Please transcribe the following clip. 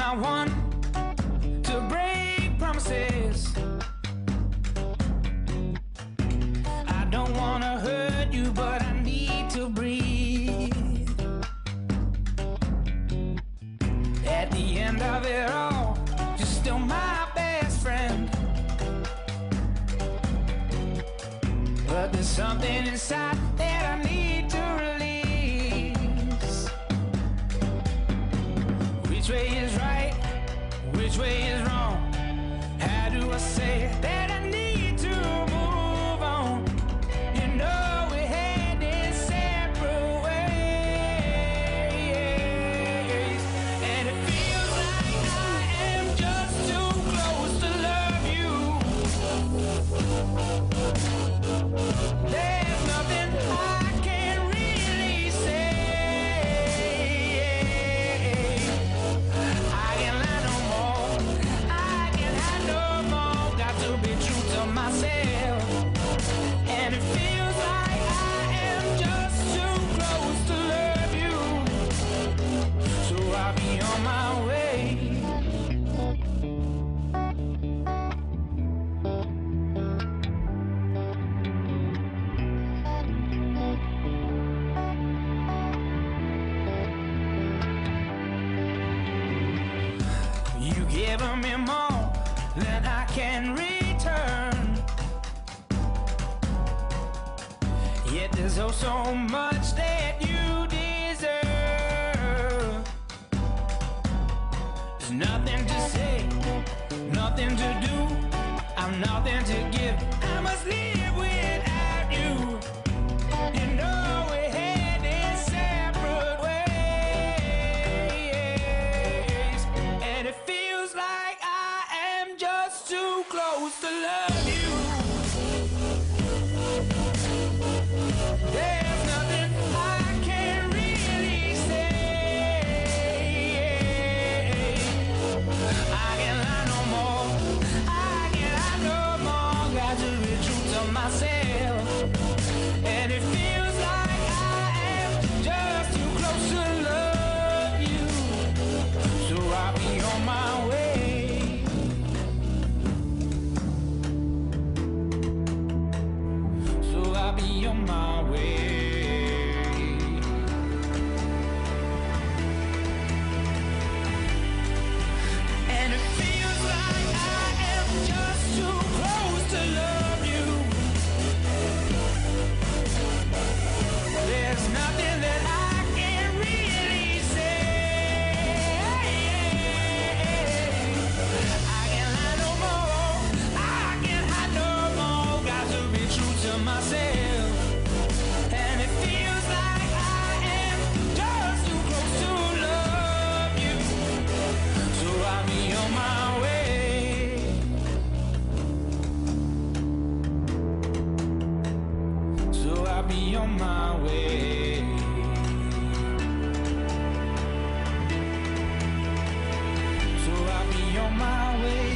not one to break promises. I don't wanna hurt you, but I need to breathe. At the end of it all, you're still my best friend. But there's something inside. given me more than I can return. Yet there's oh so much that you deserve. There's nothing to say, nothing to do. I'm nothing to give. I must leave. love. me on my way. So I'll be on my way.